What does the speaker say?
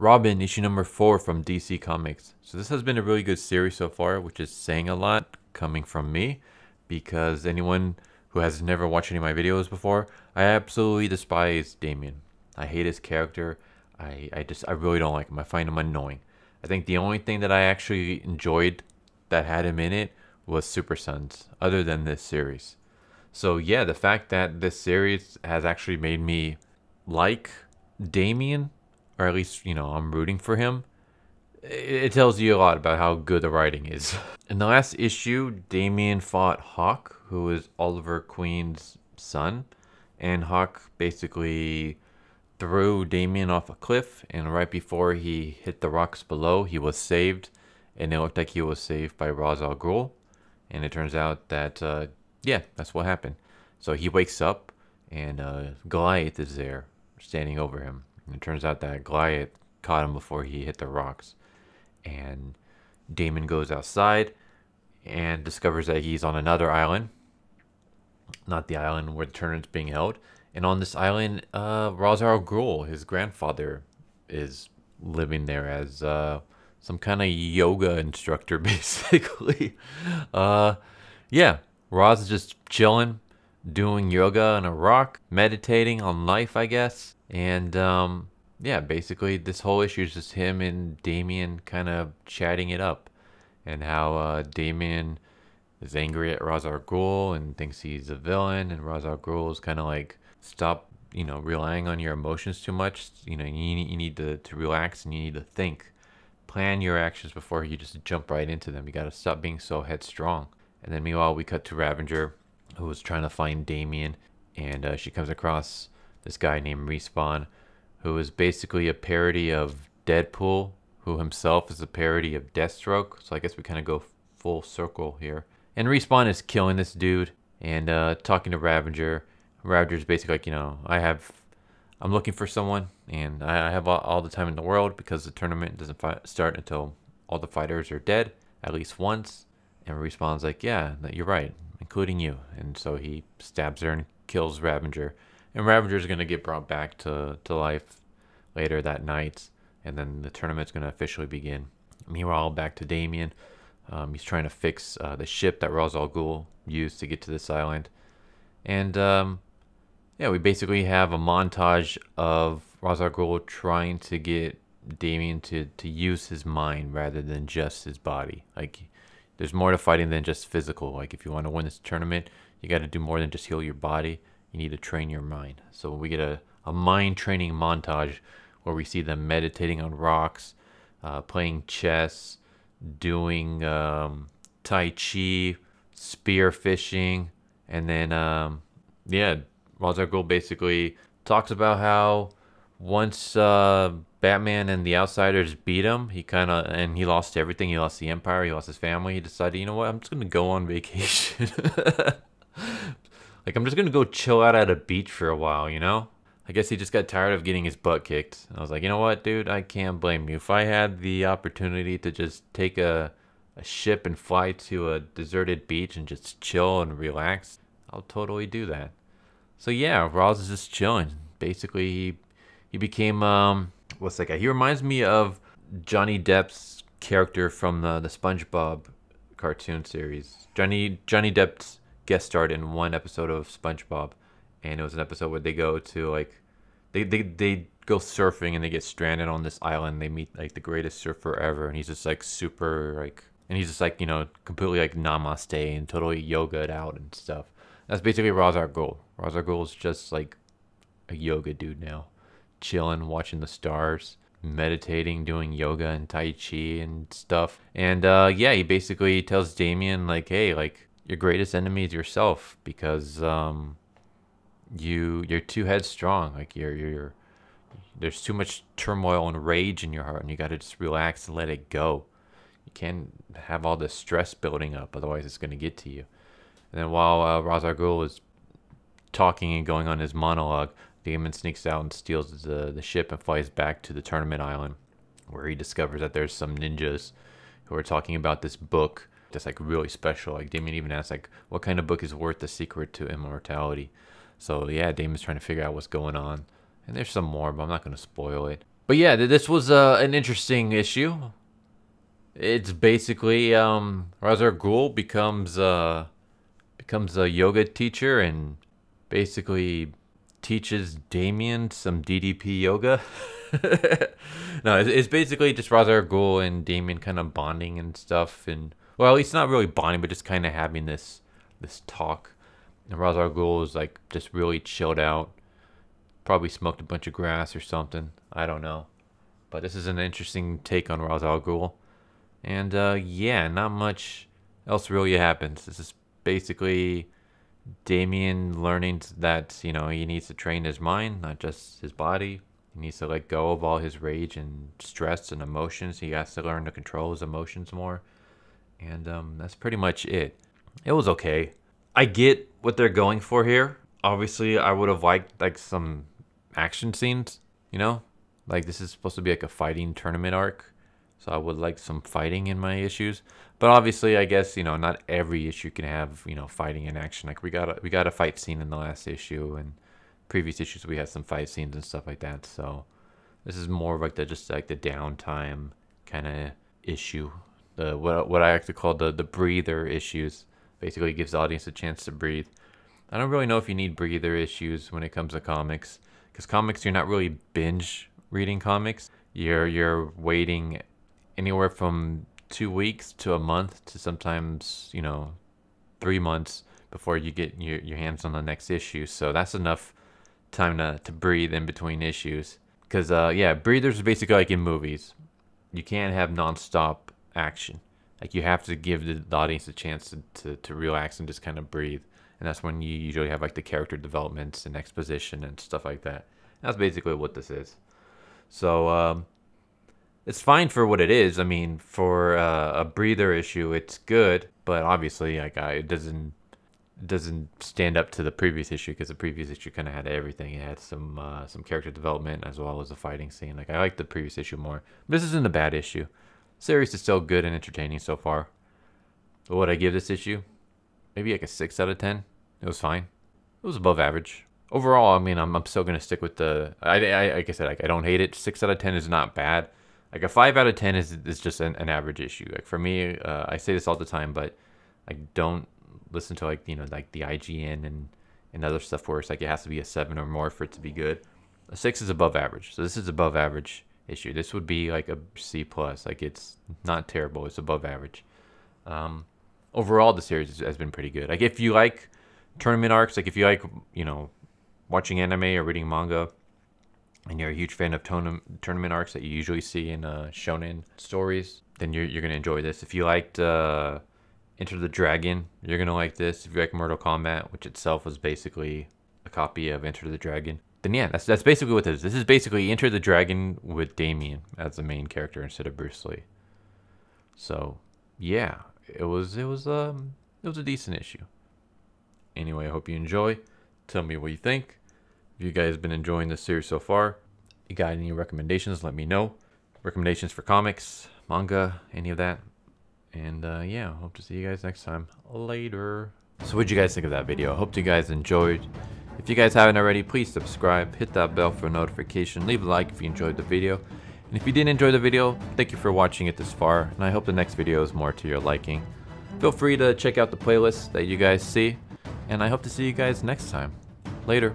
Robin, issue number four from DC Comics. So this has been a really good series so far, which is saying a lot coming from me, because anyone who has never watched any of my videos before, I absolutely despise Damian. I hate his character. I, I just I really don't like him. I find him annoying. I think the only thing that I actually enjoyed that had him in it was Super Sons, other than this series. So yeah, the fact that this series has actually made me like Damian or at least you know I'm rooting for him. It tells you a lot about how good the writing is. In the last issue, Damian fought Hawk, who is Oliver Queen's son, and Hawk basically threw Damian off a cliff, and right before he hit the rocks below, he was saved, and it looked like he was saved by Ra's al Ghul, and it turns out that uh, yeah, that's what happened. So he wakes up, and uh, Goliath is there, standing over him, and it turns out that Goliath caught him before he hit the rocks. And Damian goes outside and discovers that he's on another island. Not the island where the tournament's being held. And on this island, uh, Ra's al Ghul, his grandfather, is living there as uh, some kind of yoga instructor, basically. uh, yeah, Ra's is just chilling, doing yoga on a rock, meditating on life, I guess. And um, yeah, basically this whole issue is just him and Damian kind of chatting it up, and how uh, Damian is angry at Ra's al Ghul and thinks he's a villain, and Ra's al Ghul is kind of like stop, you know, relying on your emotions too much. You know, you need, you need to, to relax and you need to think, plan your actions before you just jump right into them. You got to stop being so headstrong. And then meanwhile, we cut to Ravager, who was trying to find Damian, and uh, she comes across this guy named Respawn, who is basically a parody of Deadpool, who himself is a parody of Deathstroke. So I guess we kind of go full circle here. And Respawn is killing this dude and uh, talking to Ravager. Ravager's basically like, you know, I have, I'm looking for someone, and I have all, all the time in the world because the tournament doesn't start until all the fighters are dead at least once. And Respawn's like, yeah, that you're right, including you. And so he stabs her and kills Ravenger. And Ravager's going to get brought back to, to life later that night, and then the tournament's going to officially begin. Meanwhile, back to Damian. Um, he's trying to fix uh, the ship that Ra's al Ghul used to get to this island. And um, yeah, we basically have a montage of Ra's al Ghul trying to get Damian to, to use his mind rather than just his body. Like, there's more to fighting than just physical. Like, if you want to win this tournament, you got to do more than just heal your body you need to train your mind. So we get a, a mind training montage where we see them meditating on rocks, uh, playing chess, doing um, Tai Chi, spear fishing, and then, um, yeah, Ra's al Ghul basically talks about how once uh, Batman and the Outsiders beat him, he kind of, and he lost everything. He lost the Empire, he lost his family. He decided, you know what, I'm just going to go on vacation. Like, I'm just gonna go chill out at a beach for a while, you know? I guess he just got tired of getting his butt kicked. I was like, you know what, dude? I can't blame you. If I had the opportunity to just take a, a ship and fly to a deserted beach and just chill and relax, I'll totally do that. So yeah, Ra's is just chilling. Basically, he he became um what's that guy? He reminds me of Johnny Depp's character from the the SpongeBob cartoon series. Johnny Johnny Depp's guest starred in one episode of SpongeBob, and it was an episode where they go to like they they they go surfing and they get stranded on this island. They meet like the greatest surfer ever, and he's just like super like and he's just like you know completely like namaste and totally yogaed out and stuff. That's basically Ra's al Ghul. Ra's al Ghul is just like a yoga dude now, chilling, watching the stars, meditating, doing yoga and tai chi and stuff. And uh, yeah, he basically tells Damian like, hey, like your greatest enemy is yourself because um, you you're too headstrong. Like you're you're there's too much turmoil and rage in your heart, and you got to just relax and let it go. You can't have all this stress building up, otherwise it's going to get to you. And then while uh, Ra's al Ghul is talking and going on his monologue, Damian sneaks out and steals the, the ship and flies back to the tournament island, where he discovers that there's some ninjas who are talking about this book that's like really special. Like Damian even asks like, what kind of book is worth the secret to immortality? So yeah, Damian's trying to figure out what's going on. And there's some more, but I'm not going to spoil it. But yeah, this was uh, an interesting issue. It's basically um, Ra's al Ghul becomes uh, becomes a yoga teacher and basically teaches Damian some DDP yoga. no, it's, it's, basically just Ra's al Ghul and Damian kind of bonding and stuff, and well, at least not really bonding, but just kind of having this this talk. And Ra's al Ghul is like just really chilled out. Probably smoked a bunch of grass or something. I don't know. But this is an interesting take on Ra's al Ghul. And uh, yeah, not much else really happens. This is basically Damian learning that, you know, he needs to train his mind, not just his body. He needs to let go of all his rage and stress and emotions. He has to learn to control his emotions more. And um, that's pretty much it. It was okay. I get what they're going for here. Obviously, I would have liked like some action scenes, you know? Like this is supposed to be like a fighting tournament arc. So I would like some fighting in my issues. But obviously, I guess, you know, not every issue can have, you know, fighting in action. Like we got a, we got a fight scene in the last issue and previous issues we had some fight scenes and stuff like that. So this is more of like the just like the downtime kind of issue. The what what I actually call the the breather issues. Basically gives the audience a chance to breathe. I don't really know if you need breather issues when it comes to comics because comics you're not really binge reading comics. You're you're waiting anywhere from two weeks to a month to sometimes you know three months before you get your, your hands on the next issue. So that's enough time to, to breathe in between issues. Because, uh, yeah, breathers are basically like in movies. You can't have nonstop action. Like, you have to give the, the audience a chance to, to, to relax and just kind of breathe. And that's when you usually have, like, the character developments and exposition and stuff like that. That's basically what this is. So, um, it's fine for what it is. I mean, for uh, a breather issue, it's good, but obviously, like, I, it doesn't doesn't stand up to the previous issue because the previous issue kind of had everything. It had some uh, some character development as well as a fighting scene. Like I like the previous issue more. This isn't a bad issue. series is still good and entertaining so far. What would I give this issue? Maybe like a six out of ten. It was fine. It was above average. Overall, I mean, I'm, I'm still gonna stick with the. I, I like I said, I don't hate it. Six out of ten is not bad. Like a five out of ten is is just an, an average issue. Like for me, uh, I say this all the time, but I don't listen to like you know like the IGN and and other stuff where it's like it has to be a seven or more for it to be good. A six is above average, so this is above average issue. This would be like a C plus. Like it's not terrible. It's above average. Um, overall, the series has been pretty good. Like if you like tournament arcs, like if you like you know watching anime or reading manga, and you're a huge fan of tournament arcs that you usually see in uh, shonen stories, then you're you're gonna enjoy this. If you liked uh, Enter the Dragon. You're gonna like this. If you like Mortal Kombat, which itself was basically a copy of Enter the Dragon, then yeah, that's that's basically what this is. This is basically Enter the Dragon with Damian as the main character instead of Bruce Lee. So yeah, it was it was um it was a decent issue. Anyway, I hope you enjoy. Tell me what you think. If you guys been enjoying this series so far, you got any recommendations? Let me know. Recommendations for comics, manga, any of that and uh, yeah, hope to see you guys next time. Later. So what did you guys think of that video? Hope you guys enjoyed. If you guys haven't already, please subscribe, hit that bell for notification, leave a like if you enjoyed the video. And if you didn't enjoy the video, thank you for watching it this far, and I hope the next video is more to your liking. Feel free to check out the playlist that you guys see, and I hope to see you guys next time. Later.